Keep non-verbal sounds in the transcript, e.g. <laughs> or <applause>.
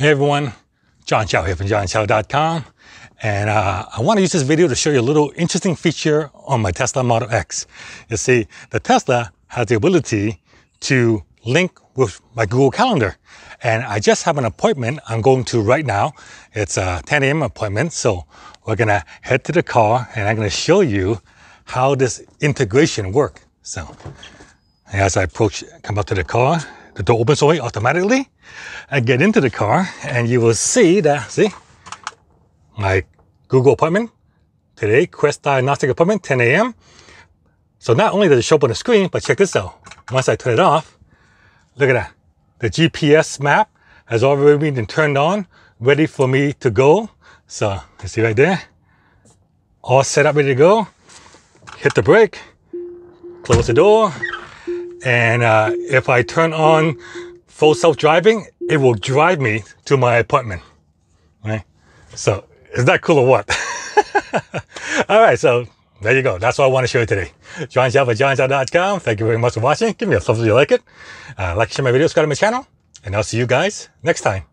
Hey everyone, John Chow here from johnchow.com. And uh, I want to use this video to show you a little interesting feature on my Tesla Model X. You see, the Tesla has the ability to link with my Google Calendar. And I just have an appointment I'm going to right now. It's a 10 a.m. appointment. So we're going to head to the car and I'm going to show you how this integration works. So as I approach, come up to the car, the door opens away automatically. I get into the car and you will see that, see, my Google appointment today, Quest Diagnostic Appointment, 10 a.m. So not only does it show up on the screen, but check this out. Once I turn it off, look at that. The GPS map has already been turned on, ready for me to go. So you see right there, all set up, ready to go. Hit the brake, close the door, and uh, if I turn on full self-driving, it will drive me to my apartment, Right? So is that cool or what? <laughs> All right, so there you go. That's what I want to show you today. John Chow at johnchow.com. Thank you very much for watching. Give me a thumbs up if you like it. Uh, like, share my videos, subscribe to my channel, and I'll see you guys next time.